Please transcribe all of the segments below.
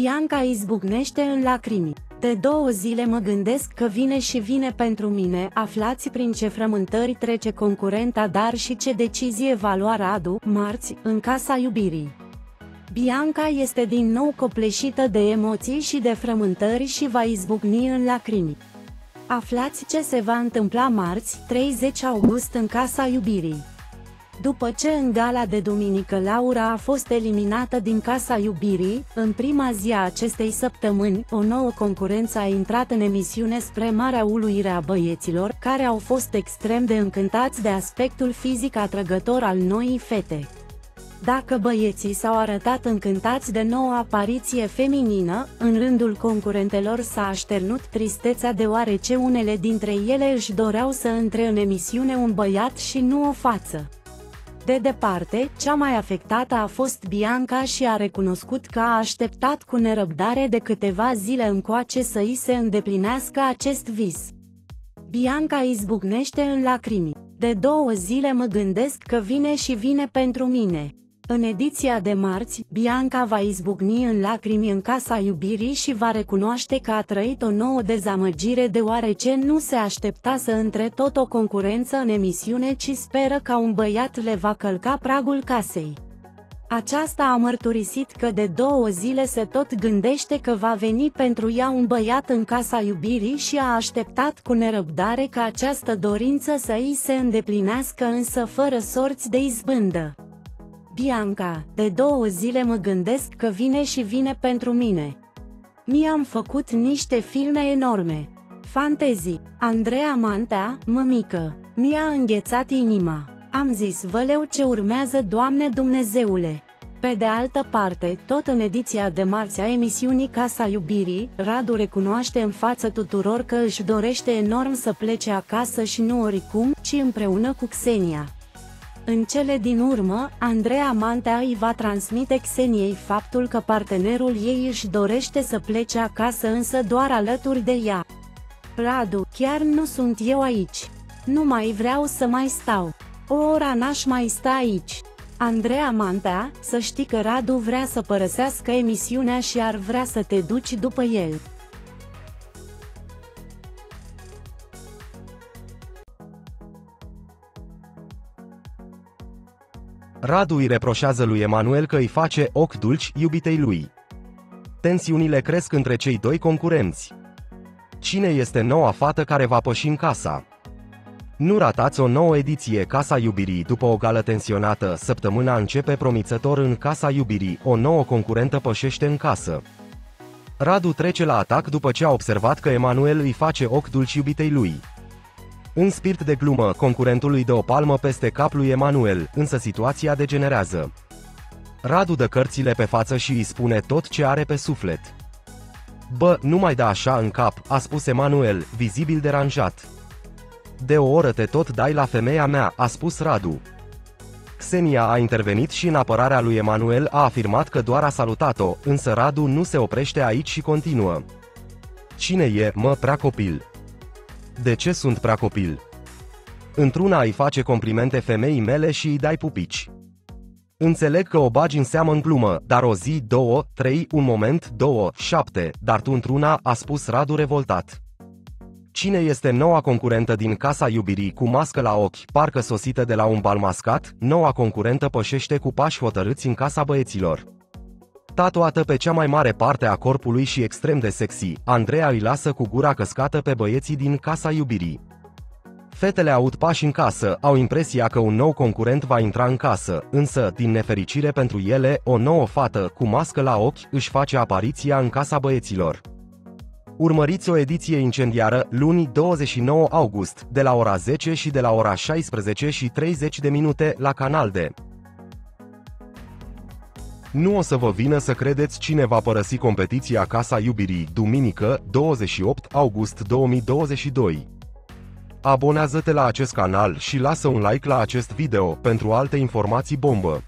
Bianca izbucnește în lacrimi. De două zile mă gândesc că vine și vine pentru mine, aflați prin ce frământări trece concurenta, dar și ce decizie va lua Radu, marți, în casa iubirii. Bianca este din nou copleșită de emoții și de frământări și va izbucni în lacrimi. Aflați ce se va întâmpla marți, 30 august în Casa Iubirii. După ce în gala de duminică Laura a fost eliminată din Casa Iubirii, în prima zi a acestei săptămâni, o nouă concurență a intrat în emisiune spre marea uluire a băieților, care au fost extrem de încântați de aspectul fizic atrăgător al noii fete. Dacă băieții s-au arătat încântați de noua apariție feminină, în rândul concurentelor s-a așternut tristețea deoarece unele dintre ele își doreau să intre în emisiune un băiat și nu o față. De departe, cea mai afectată a fost Bianca și a recunoscut că a așteptat cu nerăbdare de câteva zile încoace să îi se îndeplinească acest vis. Bianca izbucnește în lacrimi. De două zile mă gândesc că vine și vine pentru mine. În ediția de marți, Bianca va izbucni în lacrimi în casa iubirii și va recunoaște că a trăit o nouă dezamăgire deoarece nu se aștepta să între tot o concurență în emisiune ci speră ca un băiat le va călca pragul casei. Aceasta a mărturisit că de două zile se tot gândește că va veni pentru ea un băiat în casa iubirii și a așteptat cu nerăbdare ca această dorință să îi se îndeplinească însă fără sorți de izbândă. Bianca, de două zile mă gândesc că vine și vine pentru mine. Mi-am făcut niște filme enorme. Fantezii, Andreea Mantea, mămică, mi-a înghețat inima. Am zis văleu ce urmează Doamne Dumnezeule. Pe de altă parte, tot în ediția de marți a emisiunii Casa Iubirii, Radu recunoaște în față tuturor că își dorește enorm să plece acasă și nu oricum, ci împreună cu Xenia. În cele din urmă, Andreea Mantea îi va transmite Xeniei faptul că partenerul ei își dorește să plece acasă însă doar alături de ea. Radu, chiar nu sunt eu aici. Nu mai vreau să mai stau. O ora n-aș mai sta aici. Andreea Mantea, să știi că Radu vrea să părăsească emisiunea și ar vrea să te duci după el. Radu îi reproșează lui Emanuel că îi face ochi dulci iubitei lui. Tensiunile cresc între cei doi concurenți. Cine este noua fată care va păși în casa? Nu ratați o nouă ediție Casa Iubirii după o gală tensionată. Săptămâna începe promițător în Casa Iubirii, o nouă concurentă pășește în casă. Radu trece la atac după ce a observat că Emanuel îi face ochi dulci iubitei lui. În spirit de glumă, concurentul îi dă o palmă peste cap lui Emanuel, însă situația degenerează. Radu dă cărțile pe față și îi spune tot ce are pe suflet. Bă, nu mai da așa în cap, a spus Emanuel, vizibil deranjat. De o oră te tot dai la femeia mea, a spus Radu. Xenia a intervenit și în apărarea lui Emanuel a afirmat că doar a salutat-o, însă Radu nu se oprește aici și continuă. Cine e, mă, prea copil? De ce sunt prea copil? Într-una îi face complimente femeii mele și îi dai pupici. Înțeleg că o bagi în seamă în glumă, dar o zi, două, trei, un moment, două, șapte, dar tu într-una, a spus Radu revoltat. Cine este noua concurentă din Casa Iubirii cu mască la ochi, parcă sosită de la un bal mascat, noua concurentă pășește cu pași hotărâți în casa băieților. Tatuată pe cea mai mare parte a corpului și extrem de sexy, Andreea îi lasă cu gura căscată pe băieții din Casa Iubirii. Fetele aud pași în casă, au impresia că un nou concurent va intra în casă, însă, din nefericire pentru ele, o nouă fată, cu mască la ochi, își face apariția în casa băieților. Urmăriți o ediție incendiară, luni 29 august, de la ora 10 și de la ora 16 și 30 de minute, la Canal D. Nu o să vă vină să credeți cine va părăsi competiția Casa Iubirii, duminică, 28 august 2022. Abonează-te la acest canal și lasă un like la acest video pentru alte informații bombă.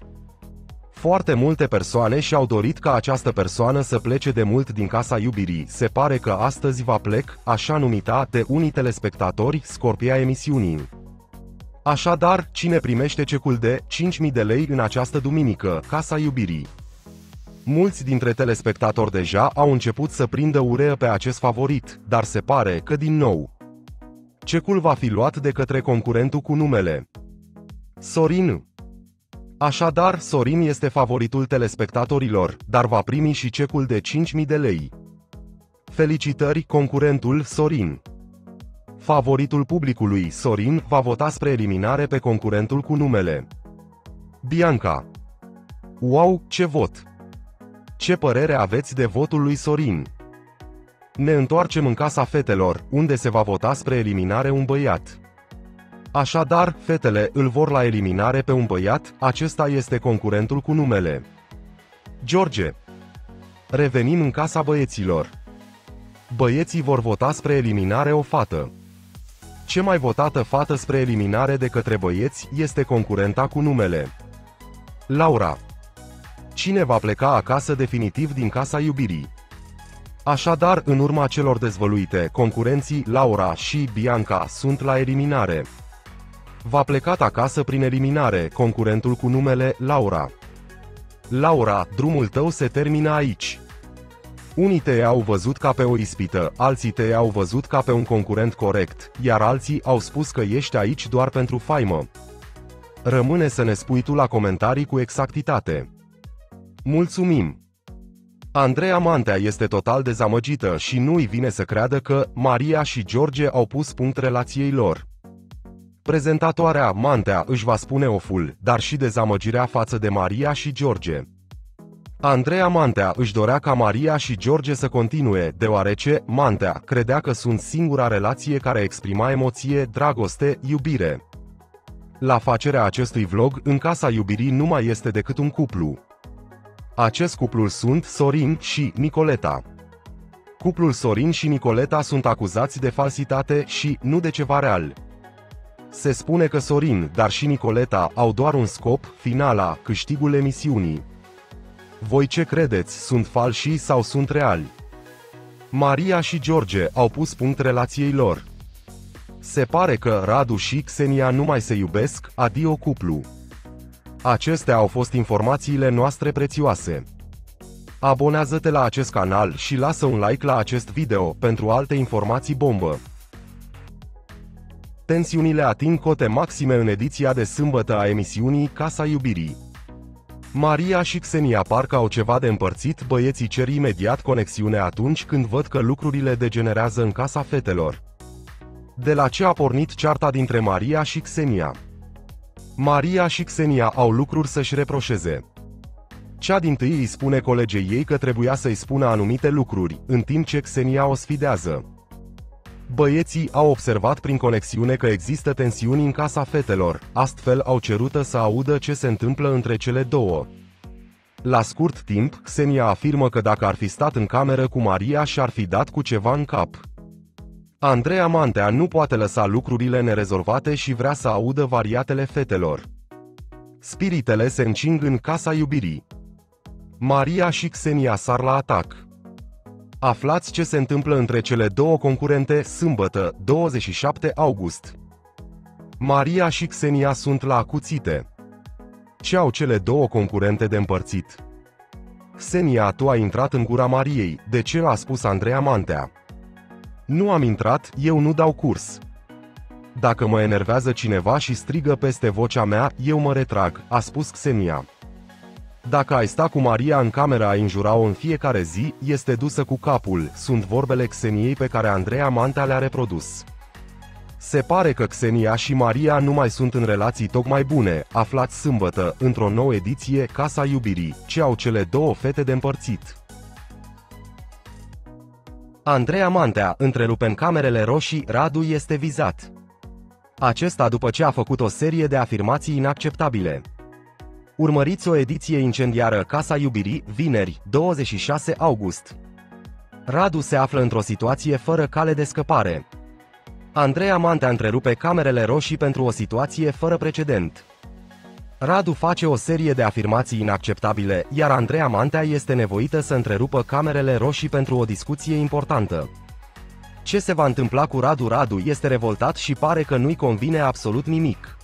Foarte multe persoane și-au dorit ca această persoană să plece de mult din Casa Iubirii. Se pare că astăzi va plec, așa numita de unii telespectatori, scorpia emisiunii. Așadar, cine primește cecul de 5.000 de lei în această duminică, Casa Iubirii? Mulți dintre telespectatori deja au început să prindă ureă pe acest favorit, dar se pare că din nou. Cecul va fi luat de către concurentul cu numele Sorin. Așadar, Sorin este favoritul telespectatorilor, dar va primi și cecul de 5.000 de lei. Felicitări, concurentul Sorin. Favoritul publicului, Sorin, va vota spre eliminare pe concurentul cu numele Bianca. Wow, ce vot! Ce părere aveți de votul lui Sorin? Ne întoarcem în casa fetelor, unde se va vota spre eliminare un băiat. Așadar, fetele îl vor la eliminare pe un băiat, acesta este concurentul cu numele. George. Revenim în casa băieților. Băieții vor vota spre eliminare o fată. Ce mai votată fată spre eliminare de către băieți este concurenta cu numele. Laura. Cine va pleca acasă definitiv din casa iubirii? Așadar, în urma celor dezvăluite, concurenții Laura și Bianca sunt la eliminare. Va plecat acasă prin eliminare, concurentul cu numele Laura. Laura, drumul tău se termină aici. Unii te au văzut ca pe o ispită, alții te au văzut ca pe un concurent corect, iar alții au spus că ești aici doar pentru faimă. Rămâne să ne spui tu la comentarii cu exactitate. Mulțumim! Andreea Mantea este total dezamăgită și nu-i vine să creadă că Maria și George au pus punct relației lor. Prezentatoarea Mantea își va spune oful, dar și dezamăgirea față de Maria și George. Andreea Mantea își dorea ca Maria și George să continue, deoarece Mantea credea că sunt singura relație care exprima emoție, dragoste, iubire. La facerea acestui vlog, în casa iubirii nu mai este decât un cuplu. Acest cuplu sunt Sorin și Nicoleta. Cuplul Sorin și Nicoleta sunt acuzați de falsitate și nu de ceva real. Se spune că Sorin, dar și Nicoleta au doar un scop, finala, câștigul emisiunii. Voi ce credeți, sunt falși sau sunt reali? Maria și George au pus punct relației lor. Se pare că Radu și Xenia nu mai se iubesc, adio cuplu. Acestea au fost informațiile noastre prețioase. Abonează-te la acest canal și lasă un like la acest video pentru alte informații bombă. Tensiunile ating cote maxime în ediția de sâmbătă a emisiunii Casa Iubirii. Maria și Xenia parcă au ceva de împărțit, băieții cer imediat conexiune atunci când văd că lucrurile degenerează în casa fetelor. De la ce a pornit cearta dintre Maria și Xenia? Maria și Xenia au lucruri să-și reproșeze. Cea din tâi îi spune colegei ei că trebuia să-i spună anumite lucruri, în timp ce Xenia o sfidează. Băieții au observat prin conexiune că există tensiuni în casa fetelor, astfel au cerută să audă ce se întâmplă între cele două. La scurt timp, Xenia afirmă că dacă ar fi stat în cameră cu Maria și-ar fi dat cu ceva în cap. Andreea Mantea nu poate lăsa lucrurile nerezolvate și vrea să audă variatele fetelor. Spiritele se încing în casa iubirii. Maria și Xenia sar la atac. Aflați ce se întâmplă între cele două concurente sâmbătă, 27 august. Maria și Xenia sunt la acuțite. Ce au cele două concurente de împărțit? Xenia, tu ai intrat în gura Mariei, de ce a spus Andreea Mantea? Nu am intrat, eu nu dau curs. Dacă mă enervează cineva și strigă peste vocea mea, eu mă retrag, a spus Xenia. Dacă ai sta cu Maria în cameră a înjura-o în fiecare zi, este dusă cu capul, sunt vorbele Xeniei pe care Andreea Mantea le-a reprodus. Se pare că Xenia și Maria nu mai sunt în relații tocmai bune, aflați sâmbătă, într-o nouă ediție Casa Iubirii, ce au cele două fete de împărțit. Andreea Mantea întrerupe în camerele roșii, Radu este vizat. Acesta după ce a făcut o serie de afirmații inacceptabile. Urmăriți o ediție incendiară Casa Iubirii, vineri, 26 august. Radu se află într-o situație fără cale de scăpare. Andreea Mantea întrerupe camerele roșii pentru o situație fără precedent. Radu face o serie de afirmații inacceptabile, iar Andreea Mantea este nevoită să întrerupă camerele roșii pentru o discuție importantă. Ce se va întâmpla cu Radu Radu este revoltat și pare că nu-i convine absolut nimic.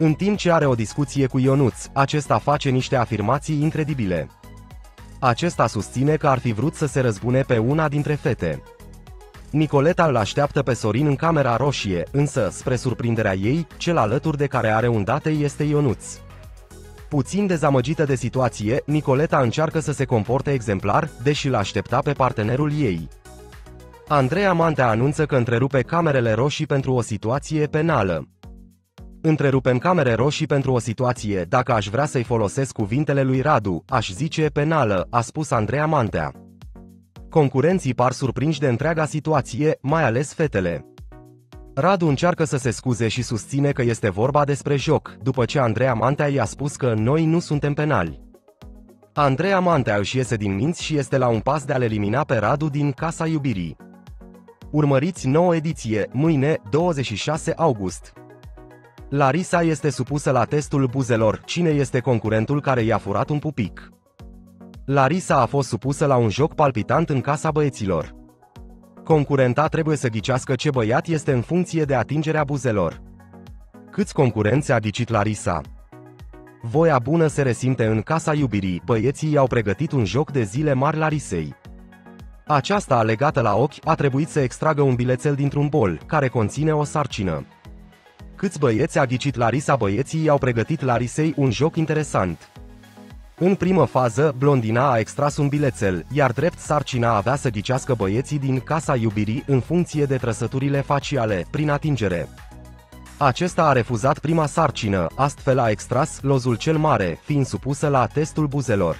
În timp ce are o discuție cu Ionuț, acesta face niște afirmații incredibile. Acesta susține că ar fi vrut să se răzbune pe una dintre fete. Nicoleta îl așteaptă pe Sorin în camera roșie, însă, spre surprinderea ei, cel alături de care are un date este Ionuț. Puțin dezamăgită de situație, Nicoleta încearcă să se comporte exemplar, deși l-aștepta pe partenerul ei. Andreea Mantea anunță că întrerupe camerele roșii pentru o situație penală. Întrerupem camere roșii pentru o situație, dacă aș vrea să-i folosesc cuvintele lui Radu, aș zice penală, a spus Andreea Mantea. Concurenții par surprinși de întreaga situație, mai ales fetele. Radu încearcă să se scuze și susține că este vorba despre joc, după ce Andreea Mantea i-a spus că noi nu suntem penali. Andreea Mantea își iese din minți și este la un pas de a-l elimina pe Radu din Casa Iubirii. Urmăriți nouă ediție, mâine, 26 august. Larisa este supusă la testul buzelor, cine este concurentul care i-a furat un pupic. Larisa a fost supusă la un joc palpitant în casa băieților. Concurenta trebuie să ghicească ce băiat este în funcție de atingerea buzelor. Câți concurenți a ghicit Larisa? Voia bună se resimte în casa iubirii, băieții i-au pregătit un joc de zile mari Larisei. Aceasta, legată la ochi, a trebuit să extragă un bilețel dintr-un bol, care conține o sarcină. Câți băieți a ghicit Larisa băieții i-au pregătit Larisei un joc interesant. În primă fază, blondina a extras un bilețel, iar drept sarcina avea să ghicească băieții din casa iubirii în funcție de trăsăturile faciale, prin atingere. Acesta a refuzat prima sarcină, astfel a extras lozul cel mare, fiind supusă la testul buzelor.